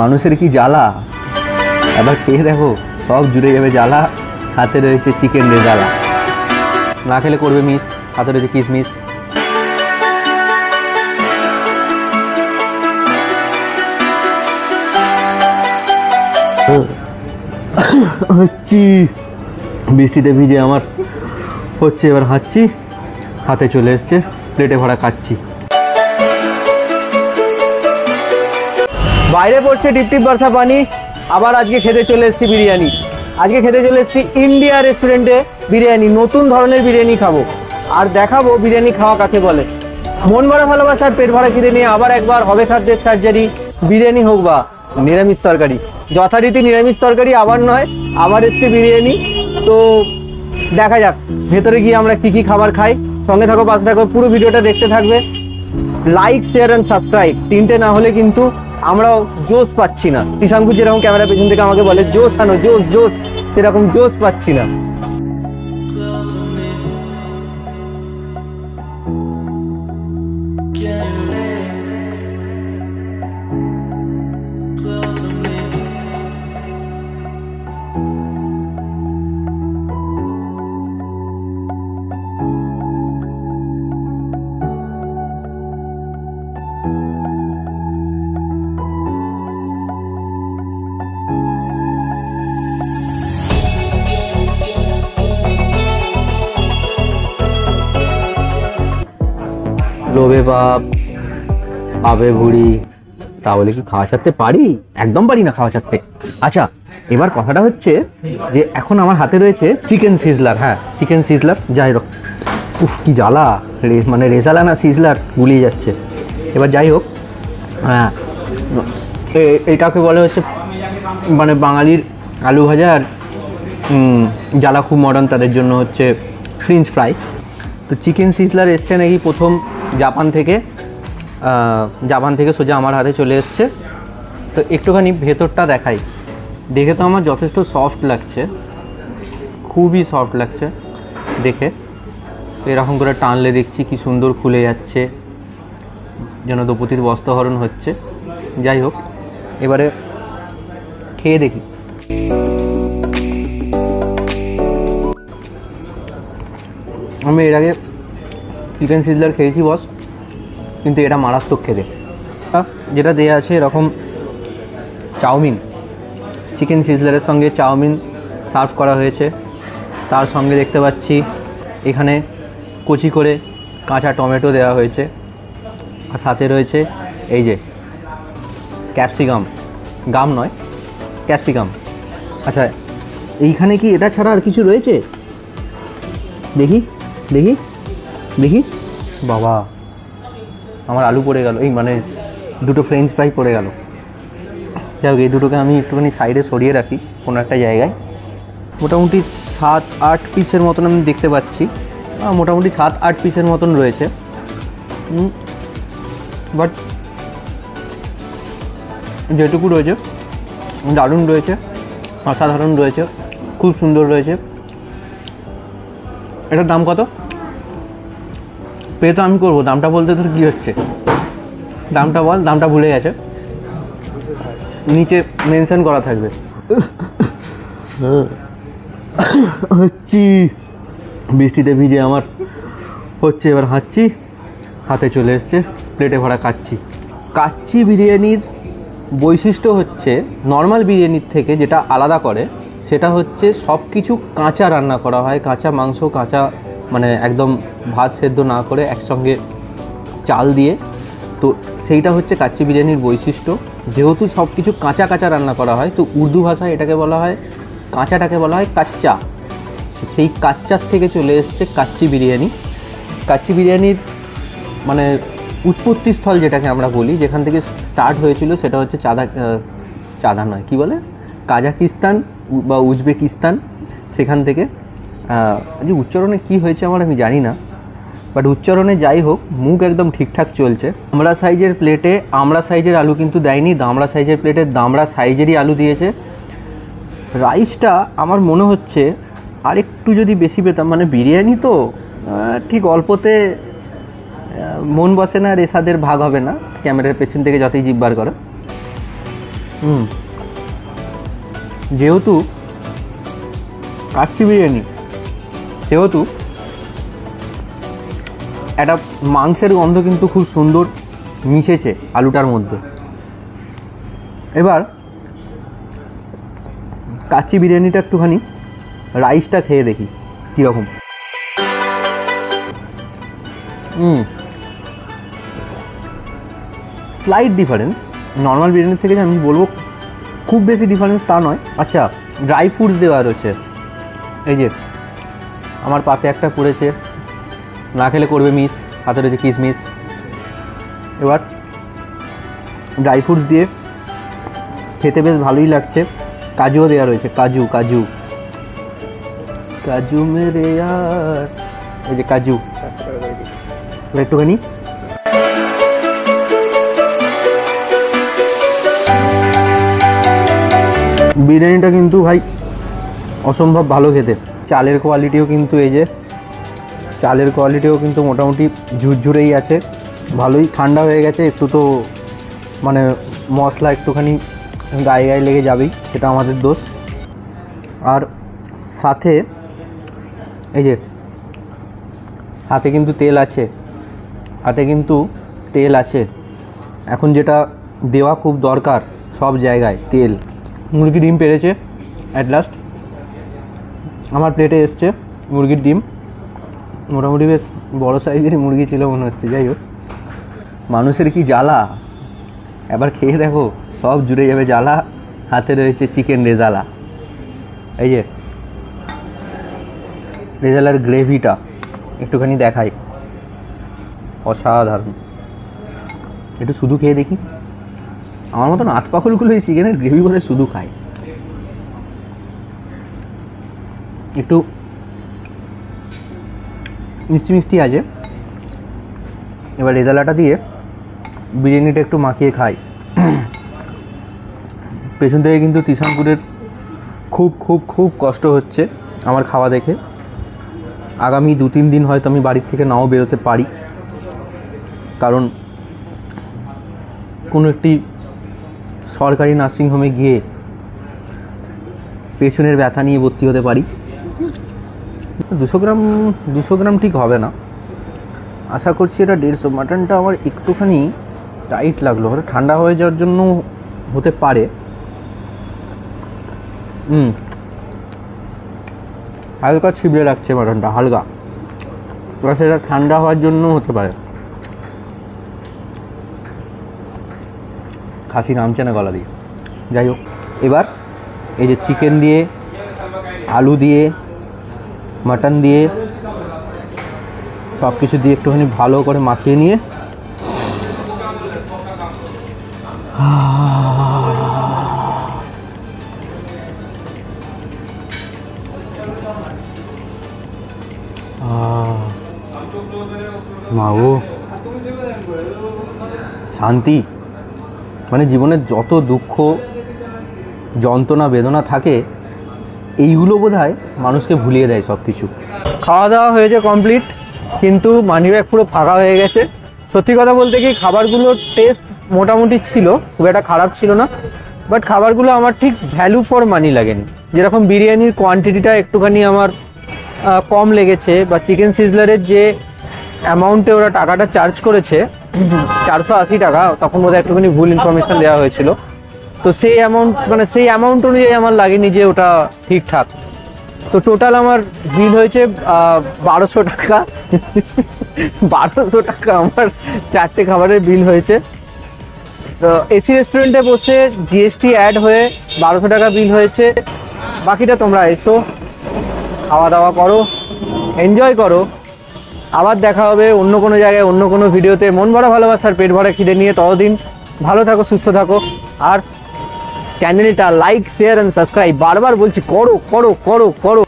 মানুষের কি জ্বালা? এবার খেয়ে দেখো, সব জুড়ে যাবে জ্বালা, হাতে রয়েছে চিকেন রেজালা না খেলে করবে মিস হাতে রয়েছে কিসমিস। হাঁচি বৃষ্টিতে ভিজে আমার হচ্ছে এবার হাঁচছি হাতে চলে এসছে প্লেটে ভরা খাচ্ছি। বাইরে পড়ছে টিপ টিপ বর্ষা পানি। আবার আজকে খেতে চলে এসেছি বিরিয়ানি। আজকে খেতে চলে এসেছি ইন্ডিয়া রেস্টুরেন্টে বিরিয়ানি, নতুন ধরনের বিরিয়ানি খাব। আর দেখাবো বিরিয়ানি খাওয়া কাকে বলে। মন ভরা ভালোবাসার পেট ভরা খিদে নিয়ে আবার একবার হবে খাদ্যের সার্জারি। বিরিয়ানি হোক বা নিরামিষ তরকারি। যথারীতি নিরামিষ তরকারি আবার নয়, আবার এসছে বিরিয়ানি। তো দেখা যাক, ভেতরে গিয়ে আমরা কি কি খাবার খাই। সঙ্গে থাকো, পাশে থাকো, পুরো ভিডিওটা দেখতে থাকবে। লাইক শেয়ার অ্যান্ড সাবস্ক্রাইব তিনটে না হলে কিন্তু আমরাও জোশ পাচ্ছি না। তিশাঙ্কু যেরকম ক্যামেরা পেছন থেকে আমাকে বলে, জোশ আনো জোশ জোশ, সেরকম জোশ পাচ্ছি না। লোভে বাপ পাবে ভুড়ি, তাহলে কি খাওয়া ছাড়তে পারি? একদম পারি না খাওয়া ছাড়তে। আচ্ছা এবার কথাটা হচ্ছে যে এখন আমার হাতে রয়েছে চিকেন সিজলার হ্যাঁ চিকেন সিজলার, যাই হোক। উফ, কি জ্বালা মানে রেজালা না সিজলার, গুলিয়ে যাচ্ছে। এবার যাই হোক হ্যাঁ এটাকে বলে হচ্ছে মানে বাঙালির আলু ভাজা আর জ্বালা খুব মডার্ন তাদের জন্য হচ্ছে ফ্রিঞ্চ ফ্রাই তো চিকেন সিজলার এসছে নাকি প্রথম জাপান থেকে জাপান থেকে সোজা আমার হাতে চলে এসছে। তো একটুখানি ভেতরটা দেখাই। দেখে তো আমার যথেষ্ট সফট লাগছে। খুবই সফট লাগছে। দেখে এরকম করে টানলে দেখছি কি সুন্দর খুলে যাচ্ছে, যেন দপতির বস্ত্রহরণ হচ্ছে। যাই হোক, এবারে খেয়ে দেখি। আমি এর আগে চিকেন সিজলার খেয়েছি বস কিন্তু এটা মারাত্মক খেতে। যেটা দেয়া আছে এরকম চাউমিন। চিকেন সিজলারের সঙ্গে চাউমিন সার্ভ করা হয়েছে। তার সঙ্গে দেখতে পাচ্ছি এখানে কচি করে কাঁচা টমেটো দেওয়া হয়েছে। আর সাথে রয়েছে এই যে ক্যাপসিকাম গাম নয় ক্যাপসিকাম আচ্ছা এইখানে কি এটা ছাড়া আর কিছু রয়েছে? দেখি দেখি। দেখি। বাবা, আমার আলু পড়ে গেল। এই মানে দুটো ফ্রেঞ্চ ফ্রাই পড়ে গেল। যাই হোক, এই দুটোকে আমি একটুখানি সাইডে সরিয়ে রাখি, কোনো একটা জায়গায়। মোটামুটি সাত, আট পিসের মতন আমি দেখতে পাচ্ছি। মোটামুটি সাত, আট পিসের মতন রয়েছে। বাট যেটুকু রয়েছে, দারুণ রয়েছে, অসাধারণ রয়েছে, খুব সুন্দর রয়েছে। এটার দাম কত? পে তো আমি করব, দামটা বলতে তোর কী হচ্ছে? দামটা বল, দামটা ভুলে গেছে। নিচে মেনশন করা থাকবে। হাঁচি বৃষ্টিতে ভিজে আমার হচ্ছে, এবার হাঁচছি। হাতে চলে এসছে প্লেটে ভরা কাচ্ছি। কাচ্চি বিরিয়ানির বৈশিষ্ট্য হচ্ছে নর্মাল বিরিয়ানির থেকে যেটা আলাদা করে, সেটা হচ্ছে সব কিছু কাঁচা রান্না করা হয়। কাঁচা মাংস, কাঁচা মানে একদম ভাত সেদ্ধ না করে একসঙ্গে চাল দিয়ে। তো সেইটা হচ্ছে কাচ্চি বিরিয়ানির বৈশিষ্ট্য। যেহেতু সব কিছু কাঁচা কাঁচা রান্না করা হয়, তো উর্দু ভাষায় এটাকে বলা হয়, কাঁচাটাকে বলা হয় কাচ্চা। সেই কাচ্চার থেকে চলে এসছে কাচ্চি বিরিয়ানি। কাচ্চি বিরিয়ানির মানে উৎপত্তি স্থল যেটাকে আমরা বলি, যেখান থেকে স্টার্ট হয়েছিল সেটা হচ্ছে চাঁদা চাঁদা নয়, কী বলে? কাজাকিস্তান বা উজবেকিস্তান। সেখান থেকে যে উচ্চারণে কি হয়েছে আমার আমি জানি না। বাট উচ্চারণে যাই হোক, মুখ একদম ঠিকঠাক চলছে। আমরা সাইজের প্লেটে আমরা সাইজের আলু কিন্তু দেয়নি, দামড়া সাইজের প্লেটে দামড়া সাইজেরই আলু দিয়েছে। রাইসটা আমার মনে হচ্ছে আর একটু যদি বেশি পেতাম মানে বিরিয়ানি তো ঠিক অল্পতে মন বসে না রেসাদের ভাগ হবে না, ক্যামেরার পেছন থেকে যতই জিভ বার করো। হুম। যেহেতু, কাচ্চি বিরিয়ানি, সেহেতু একটা মাংসের গন্ধ কিন্তু খুব সুন্দর মিশেছে আলুটার মধ্যে। এবার কাচ্চি বিরিয়ানিটা একটুখানি রাইসটা খেয়ে দেখি কীরকম। হুম। স্লাইট ডিফারেন্স নর্মাল বিরিয়ানির থেকে আমি বলব খুব বেশি ডিফারেন্স তা নয়। আচ্ছা ড্রাই ফ্রুটস দেওয়া রয়েছে। এই যে, আমার পাতে একটা পড়েছে। না খেলে করবে মিস হাতে রয়েছে কিসমিস এবার ড্রাই ফ্রুটস দিয়ে খেতে বেশ ভালোই লাগছে। কাজুও দেওয়া রয়েছে, কাজু কাজু। কাজু মেরে এই যে কাজু। একটুখানি। বিরিয়ানিটা কিন্তু ভাই অসম্ভব ভালো খেতে। চালের কোয়ালিটিও কিন্তু এই যে চালের কোয়ালিটিও কিন্তু মোটামুটি ঝুরঝুরেই আছে। ভালোই ঠান্ডা হয়ে গেছে, একটু তো মানে মশলা একটুখানি গায়ে গায়ে লেগে যাবেই, সেটা আমাদের দোষ। আর সাথে এই যে, হাতে কিন্তু তেল আছে, হাতে কিন্তু তেল আছে। এখন যেটা দেওয়া খুব দরকার সব জায়গায়, তেল। মুরগি ডিম পেরেছে অ্যাট লাস্ট আমার প্লেটে এসছে মুরগির ডিম। মোটামুটি বেশ বড় সাইজেরই মুরগি ছিল মনে হচ্ছে, যাই হোক। মানুষের কি জ্বালা? এবার খেয়ে দেখো, সব জুড়ে যাবে জ্বালা, হাতে রয়েছে চিকেন রেজালা। এই যে, রেজালার গ্রেভিটা একটুখানি দেখাই। অসাধারণ। একটু শুধু খেয়ে দেখি। আমার মতন আতপাখলগুলো এই চিকেনের গ্রেভি বলে শুধু খায়। একটু মিষ্টি মিষ্টি আছে। এবার রেজালাটা দিয়ে বিরিয়ানিটা একটু মাখিয়ে খাই। পেছন থেকে কিন্তু তিসানপুরের খুব খুব খুব কষ্ট হচ্ছে আমার খাওয়া দেখে। আগামী দু তিন দিন হয়তো আমি বাড়ির থেকে নাও বেরোতে পারি। কারণ কোনো একটি সরকারি নার্সিংহোমে গিয়ে পেছনের ব্যথা নিয়ে ভর্তি হতে পারি। দুশো গ্রাম দুশো গ্রাম ঠিক হবে না। আশা করছি এটা দেড়শো। মাটনটা আমার একটুখানি টাইট লাগল হয়তো ঠান্ডা হয়ে যাওয়ার জন্য হতে পারে। হুম। হালকা ছিবড়ে রাখছে মাটনটা, হালকা। এবার সেটা ঠান্ডা হওয়ার জন্য হতে পারে। খাসি নামছে না গলা দিয়ে। যাই হোক, এবার এই যে চিকেন দিয়ে, আলু দিয়ে মাটন দিয়ে সব কিছু দিয়ে একটুখানি ভালো করে মাখিয়ে নিয়ে। মা শান্তি। মানে জীবনের যত দুঃখ, যন্ত্রণা, বেদনা থাকে এইগুলো বোধ মানুষকে ভুলিয়ে দেয় সব কিছু খাওয়া দাওয়া হয়েছে কমপ্লিট কিন্তু মানিব্যাগ পুরো ফাঁকা হয়ে গেছে। সত্যি কথা বলতে কি, খাবারগুলোর টেস্ট মোটামুটি ছিল, খুব একটা খারাপ ছিল না। বাট খাবারগুলো আমার ঠিক ভ্যালু ফর মানি লাগেনি। যেরকম বিরিয়ানির কোয়ান্টিটিটা একটুখানি আমার কম লেগেছে, বা চিকেন সিজলারের যে অ্যামাউন্টে ওরা টাকাটা চার্জ করেছে, চারশো আশি টাকা, তখন বোধহয় একটুখানি ভুল ইনফরমেশান দেওয়া হয়েছিল। তো সেই অ্যামাউন্ট মানে সেই অ্যামাউন্ট অনুযায়ী আমার লাগেনি যে ওটা ঠিকঠাক। তো টোটাল আমার বিল হয়েছে বারোশো টাকা। বারোশো টাকা আমার চারটে খাবারের বিল হয়েছে। তো এসি রেস্টুরেন্টে বসে জিএসটি অ্যাড হয়ে বারোশো টাকা বিল হয়েছে। বাকিটা তোমরা এসো খাওয়া দাওয়া করো এনজয় করো। আবার দেখা হবে অন্য কোনো জায়গায়, অন্য কোনো ভিডিওতে মন ভরা ভালোবাসার পেট ভরা খিদে নিয়ে ততদিন ভালো থাকো, সুস্থ থাকো। আর চ্যানেলটা লাইক শেয়ার অ্যান্ড সাবস্ক্রাইব বারবার বলছি করো করো করো করো